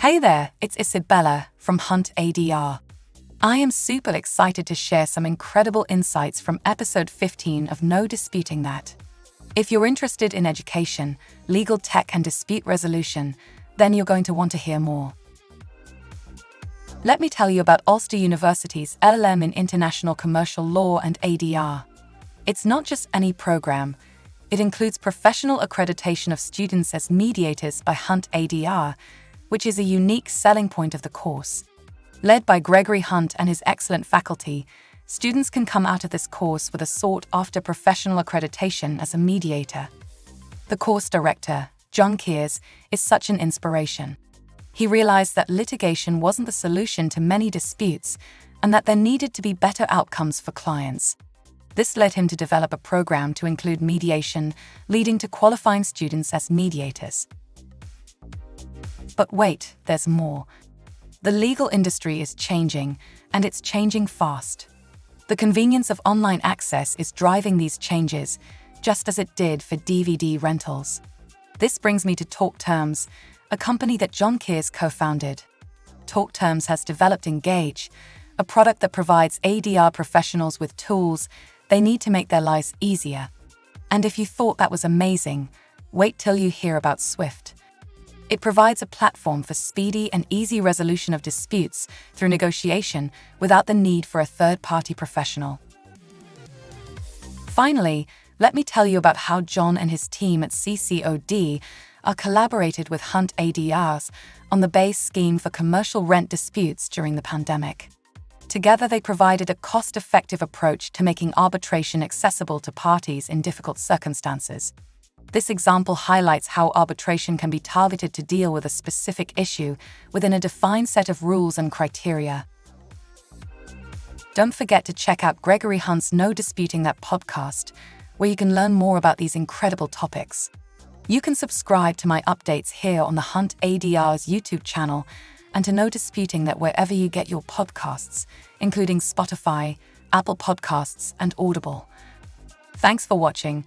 Hey there, it's Isabella from Hunt ADR. I am super excited to share some incredible insights from episode 15 of No Disputing That. If you're interested in education, legal tech, and dispute resolution, then you're going to want to hear more. Let me tell you about Ulster University's LLM in International Commercial Law and ADR. It's not just any program, it includes professional accreditation of students as mediators by Hunt ADR, which is a unique selling point of the course. Led by Gregory Hunt and his excellent faculty, students can come out of this course with a sought after professional accreditation as a mediator. The course director, John Kears, is such an inspiration. He realized that litigation wasn't the solution to many disputes and that there needed to be better outcomes for clients. This led him to develop a program to include mediation, leading to qualifying students as mediators. But wait, there's more. The legal industry is changing, and it's changing fast. The convenience of online access is driving these changes, just as it did for DVD rentals. This brings me to Talk Terms, a company that John Kears co founded. Talk Terms has developed Engage, a product that provides ADR professionals with tools they need to make their lives easier. And if you thought that was amazing, wait till you hear about Swift. It provides a platform for speedy and easy resolution of disputes through negotiation without the need for a third party professional. Finally, let me tell you about how John and his team at CCOD are collaborated with Hunt ADRs on the base scheme for commercial rent disputes during the pandemic. Together, they provided a cost effective approach to making arbitration accessible to parties in difficult circumstances. This example highlights how arbitration can be targeted to deal with a specific issue within a defined set of rules and criteria. Don't forget to check out Gregory Hunt's No Disputing That podcast, where you can learn more about these incredible topics. You can subscribe to my updates here on the Hunt ADR's YouTube channel and to No Disputing That wherever you get your podcasts, including Spotify, Apple Podcasts, and Audible. Thanks for watching,